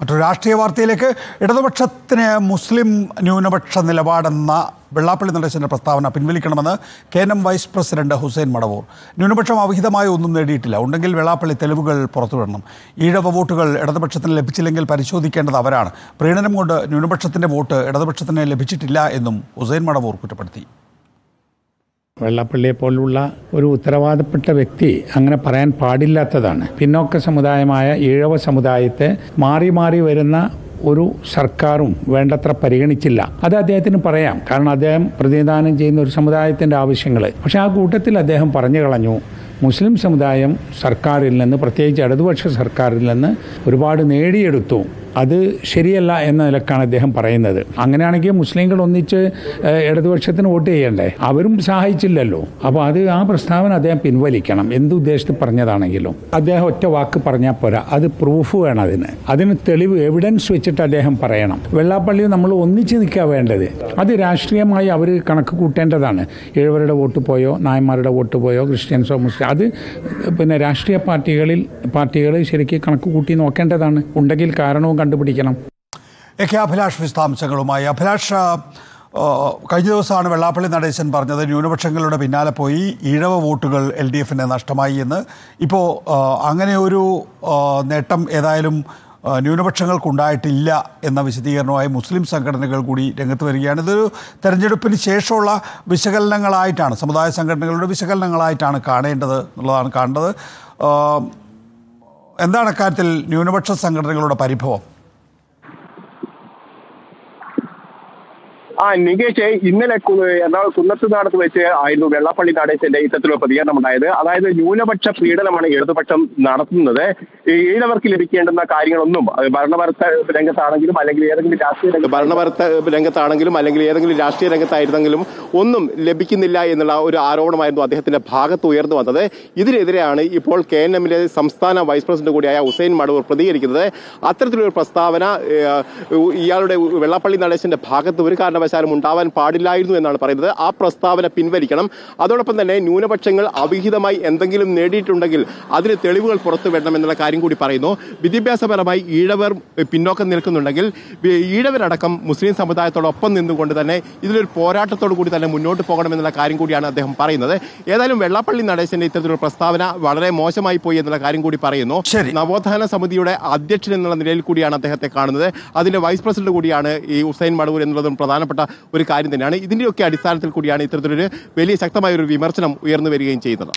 മറ്റൊരു രാഷ്ട്രീയ വാർത്തയിലേക്ക്. ഇടതുപക്ഷത്തിന് മുസ്ലിം ന്യൂനപക്ഷ നിലപാടെന്ന വെള്ളാപ്പള്ളി നടേശന്റെ പ്രസ്താവന പിൻവലിക്കണമെന്ന് K N M vice president Hussain Madavoor. ന്യൂനപക്ഷം അവിഹിതമായ ഒന്നും നേടിയിട്ടില്ല. ഉണ്ടെങ്കിൽ വെള്ളാപ്പള്ളി തെളിവുകൾ പുറത്തുവിടണം ഈഴവ വോട്ടുകൾ ഇടതുപക്ഷത്തിന് ലഭിച്ചില്ലെങ്കിൽ പരിശോധിക്കേണ്ടത് അവരാണ്. പ്രീണനം കൊണ്ട് ന്യൂനപക്ഷത്തിന്റെ വോട്ട് ഇടതുപക്ഷത്തിന് ലഭിച്ചിട്ടില്ല എന്നും ഹുസൈൻ മടവൂർ കുറ്റപ്പെടുത്തി. വെള്ളാപ്പള്ളിയെ പോലുള്ള ഒരു ഉത്തരവാദപ്പെട്ട വ്യക്തി അങ്ങനെ പറയാൻ പാടില്ലാത്തതാണ്. പിന്നോക്ക സമുദായമായ ഈഴവ സമുദായത്തെ മാറി മാറി വരുന്ന ഒരു സർക്കാരും വേണ്ടത്ര പരിഗണിച്ചില്ല. അത് അദ്ദേഹത്തിന് പറയാം. കാരണം അദ്ദേഹം പ്രതിനിധാനം ചെയ്യുന്ന ഒരു സമുദായത്തിന്റെ ആവശ്യങ്ങൾ പക്ഷേ ആ കൂട്ടത്തിൽ അദ്ദേഹം പറഞ്ഞു കളഞ്ഞു. മുസ്ലിം സമുദായം സർക്കാരിൽ നിന്ന് പ്രത്യേകിച്ച് ഇടതുപക്ഷ സർക്കാരിൽ നിന്ന് ഒരുപാട് നേടിയെടുത്തു. അത് ശരിയല്ല എന്ന നിലക്കാണ് അദ്ദേഹം പറയുന്നത്. അങ്ങനെയാണെങ്കിൽ മുസ്ലിങ്ങൾ ഒന്നിച്ച് ഇടതുപക്ഷത്തിന് വോട്ട് ചെയ്യണ്ടേ? അവരും സഹായിച്ചില്ലല്ലോ. അപ്പോൾ അത് ആ പ്രസ്താവന അദ്ദേഹം പിൻവലിക്കണം. എന്ത് ഉദ്ദേശത്തിൽ പറഞ്ഞതാണെങ്കിലും. അദ്ദേഹം ഒറ്റ വാക്ക് പറഞ്ഞാൽ പോരാ. അത് പ്രൂഫ് വേണം അതിന്. അതിന് തെളിവ് എവിഡൻസ് വെച്ചിട്ട് അദ്ദേഹം പറയണം. വെള്ളാപ്പള്ളി നമ്മൾ ഒന്നിച്ച് നിൽക്കുക വേണ്ടത്. അത് രാഷ്ട്രീയമായി അവർ കണക്ക് കൂട്ടേണ്ടതാണ്. ഏഴുവരുടെ വോട്ട് പോയോ നായന്മാരുടെ വോട്ട് പോയോ ക്രിസ്ത്യൻസോ മുസ്ലിം അത് പിന്നെ രാഷ്ട്രീയ പാർട്ടികളിൽ പാർട്ടികൾ ശരിക്കും കണക്ക് കൂട്ടി നോക്കേണ്ടതാണ്. ഉണ്ടെങ്കിൽ കാരണവും കണ്ടുപിടിക്കണം. എ കെ അഭിലാഷ് വിശദാംശങ്ങളുമായി. അഭിലാഷ് കഴിഞ്ഞ ദിവസമാണ് വെള്ളാപ്പള്ളി നടേശൻ പറഞ്ഞത് ന്യൂനപക്ഷങ്ങളുടെ പിന്നാലെ പോയി ഈഴവ വോട്ടുകൾ എൽ ഡി എഫിന് നഷ്ടമായി എന്ന്. ഇപ്പോൾ അങ്ങനെ ഒരു നേട്ടം ഏതായാലും ന്യൂനപക്ഷങ്ങൾക്കുണ്ടായിട്ടില്ല എന്ന വിശദീകരണവുമായി മുസ്ലിം സംഘടനകൾ കൂടി രംഗത്ത് വരികയാണ്. ഇതൊരു തെരഞ്ഞെടുപ്പിന് ശേഷമുള്ള വിശകലനങ്ങളായിട്ടാണ് സമുദായ സംഘടനകളുടെ വിശകലനങ്ങളായിട്ടാണ് കാണേണ്ടത് എന്നുള്ളതാണ് കാണേണ്ടത്. എന്താണ് അക്കാര്യത്തിൽ ന്യൂനപക്ഷ സംഘടനകളുടെ പരിഭവം? ആ നികേഷ് ഇന്നലെ എറണാകുളം കുന്നത്ത് നാടത്ത് വെച്ച് ആയിരുന്നു വെള്ളാപ്പള്ളി നടേശന്റെ ഇത്തരത്തിലുള്ള പ്രതികരണം ഉണ്ടായത് അതായത് ന്യൂനപക്ഷ പീഡനമാണ് ഇടതുപക്ഷം നടത്തുന്നത്. ഏതവർക്ക് ലഭിക്കേണ്ടുന്ന കാര്യങ്ങളൊന്നും ഭരണഭരത്ത രംഗത്താണെങ്കിലും അല്ലെങ്കിൽ ഏതെങ്കിലും രാഷ്ട്രീയ രംഗത്ത് ഭരണപരത്ത രംഗത്താണെങ്കിലും അല്ലെങ്കിൽ ഏതെങ്കിലും രാഷ്ട്രീയ രംഗത്തായിരുന്നെങ്കിലും ഒന്നും ലഭിക്കുന്നില്ല എന്നുള്ള ഒരു ആരോപണമായിരുന്നു അദ്ദേഹത്തിന്റെ ഭാഗത്ത് ഉയർന്നു വന്നത്. ഇതിനെതിരെയാണ് ഇപ്പോൾ കെ എൻ എമ്മിലെ സംസ്ഥാന വൈസ് പ്രസിഡന്റ് കൂടിയായ ഹുസൈൻ മടവൂർ പ്രതികരിക്കുന്നത്. അത്തരത്തിലൊരു പ്രസ്താവന ഇയാളുടെ വെള്ളാപ്പള്ളി നടേശന്റെ ഭാഗത്ത് ഒരു കാരണവശാലും ഉണ്ടാവാൻ പാടില്ലായിരുന്നു എന്നാണ് പറയുന്നത്. ആ പ്രസ്താവന പിൻവലിക്കണം. അതോടൊപ്പം തന്നെ ന്യൂനപക്ഷങ്ങൾ അവിഹിതമായി എന്തെങ്കിലും നേടിയിട്ടുണ്ടെങ്കിൽ അതിന് തെളിവുകൾ പുറത്തു വരണം എന്നുള്ള കാര്യം കൂടി പറയുന്നു. വിദ്യാഭ്യാസപരമായി ഈഴവർ പിന്നോക്കം നിൽക്കുന്നുണ്ടെങ്കിൽ ഈഴവരടക്കം മുസ്ലിം സമുദായത്തോടൊപ്പം നിന്നുകൊണ്ട് തന്നെ ഇതിലൊരു പോരാട്ടത്തോടു കൂടി തന്നെ മുന്നോട്ട് പോകണം എന്നുള്ള കാര്യം കൂടിയാണ് അദ്ദേഹം പറയുന്നത്. ഏതായാലും വെള്ളാപ്പള്ളി നടേശന്റെ ഇത്തരത്തിലുള്ള പ്രസ്താവന വളരെ മോശമായി പോയി എന്നുള്ള കാര്യം കൂടി പറയുന്നു. നവോത്ഥാന സമിതിയുടെ അധ്യക്ഷൻ എന്നുള്ള നിലയിൽ കൂടിയാണ് അദ്ദേഹത്തെ കാണുന്നത്. അതിന്റെ വൈസ് പ്രസിഡന്റ് കൂടിയാണ് ഈ ഹുസൈൻ മടവൂർ എന്നുള്ളതും പ്രധാനപ്പെട്ട ഒരു കാര്യം തന്നെയാണ്. ഇതിന്റെയൊക്കെ അടിസ്ഥാനത്തിൽ കൂടിയാണ് ഇത്തരത്തിലൊരു വലിയ ശക്തമായ ഒരു വിമർശനം ഉയർന്നു വരികയും ചെയ്യുന്നത്.